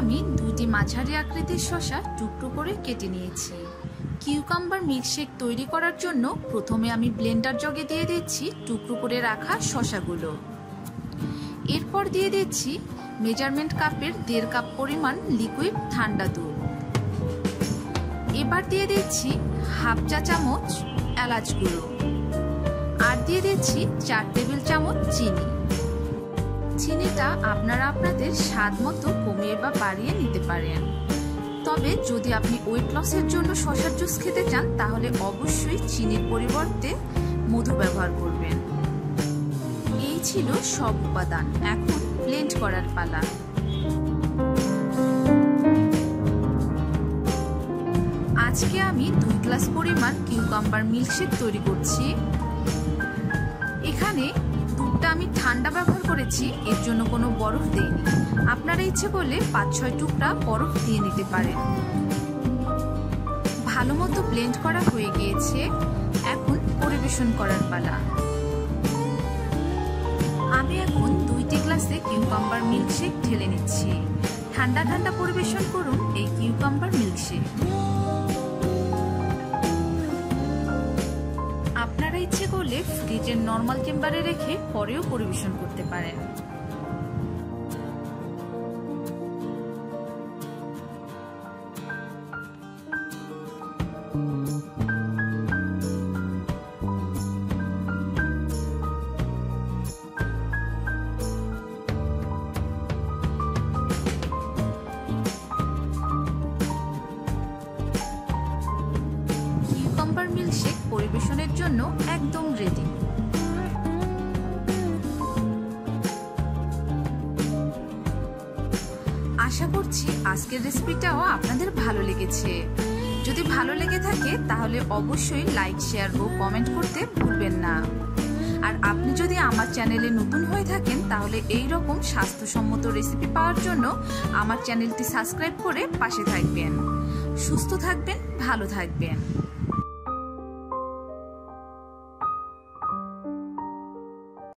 আমি দুইটি মাঝারি আকৃতির শসা টুকরো করে কেটে নিয়েছি। কিউকাম্বার মিল্কশেক তৈরি করার জন্য প্রথমে আমি ব্লেন্ডার জগে দিয়ে দিচ্ছি টুকরো করে রাখা শশাগুলো। এরপর দিয়ে দিচ্ছি মেজারমেন্ট কাপের দেড় কাপ পরিমাণ লিকুইড ঠান্ডা দুধ। এবার দিয়ে দিচ্ছি হাফ চা চামচ এলাচ গুঁড়ো। আর দিয়ে দিচ্ছি চার টেবিল চামচ চিনি। চিনিটা আপনারা আপনাদের স্বাদ মতো কমিয়ে বা বাড়িয়ে নিতে পারেন। তবে যদি আপনি ওয়েট লসের জন্য শশার জুস খেতে চান, তাহলে অবশ্যই চিনির পরিবর্তে মধু ব্যবহার করবেন। এই ছিল সব উপাদান। এখন ব্লেন্ড করার পালা। আজকে আমি দুই গ্লাস পরিমাণ কিউকাম্বার মিল্কশেক তৈরি করছি। এখানে দুধটা আমি ঠান্ডা ব্যবহার করেছি, এর জন্য কোনো বরফ দেইনি আপনারা ইচ্ছে করলে পাঁচ ছয় টুকরা বরফ দিয়ে নিতে পারেন। ভালো মতো ব্লেন্ড করা হয়ে গিয়েছে। এখন পরিবেশন করার পালা। আমি এখন দুইটি গ্লাসে কিউকাম্বার মিল্কশেক ঢেলে নিচ্ছি। ঠান্ডা ঠান্ডা পরিবেশন করুন এই কিউকাম্বার ইচ্ছে কিচেন নর্মাল চেম্বারে রেখে পরেও পরিবেশন করতে পারেন। মিল্কশেক পরিবেশনের জন্য একদম রেডি আশা করছি আজকের রেসিপিটাও আপনাদের ভালো লেগেছে। যদি ভালো লেগে থাকে, তাহলে অবশ্যই লাইক শেয়ার ও কমেন্ট করতে ভুলবেন না। আর আপনি যদি আমার চ্যানেলে নতুন হয়ে থাকেন, তাহলে এই রকম স্বাস্থ্যসম্মত রেসিপি পাওয়ার জন্য আমার চ্যানেলটি সাবস্ক্রাইব করে পাশে থাকবেন। সুস্থ থাকবেন, ভালো থাকবেন।